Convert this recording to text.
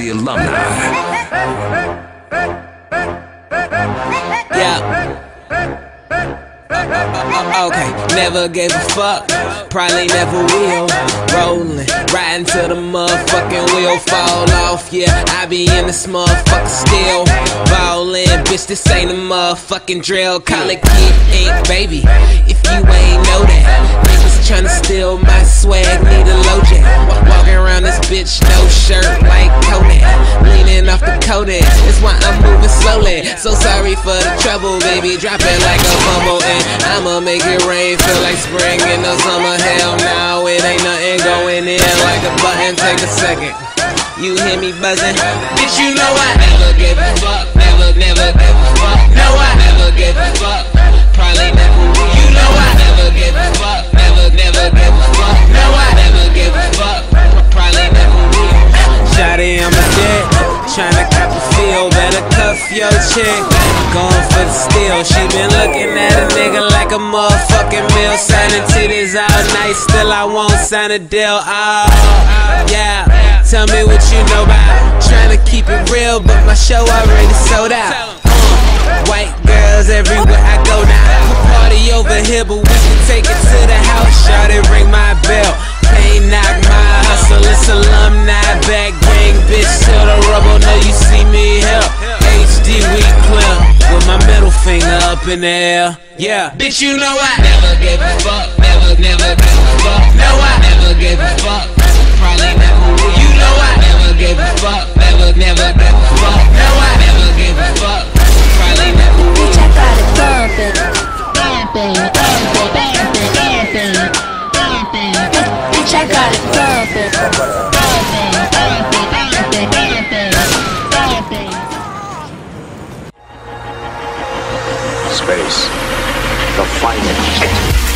the alumni. Yeah. Okay, never gave a fuck, probably never will. Rolling, riding till the motherfucking wheel fall off. Yeah, I be in this motherfucker still. Ballin', bitch, this ain't a motherfucking drill. Call it Kid Ink, baby. If you ain't know that, niggas tryna steal my swag, need a LoJack. Walking around this bitch, no shirt Kodak, that's why I'm moving slowly. So sorry for the trouble, baby. Drop it like a bubble, and I'ma make it rain. Feel like spring in the summer. Hell now, it ain't nothing going in like a button. Take a second. You hear me buzzing? Bitch, you know I never give a fuck. Never, never give Your chick. Going for the steal. She been looking at a nigga like a motherfucking meal. Signing titties all night. Still, I won't sign a deal. Oh, yeah. Tell me what you know about. Tryna keep it real, but my show already sold out. White girls everywhere I up in the air. Yeah, bitch, you know I never gave a fuck. Never, never gave a fuck. No, I never gave a fuck. Probably never will. You know I never gave a fuck. Never, never gave a fuck. No, I never gave a fuck. Probably never will. Bitch, I got it bumpin'. Bumpin', bumpin', bumpin', bumpin', bumpin'. Bitch, I got it bumpin'. Find it.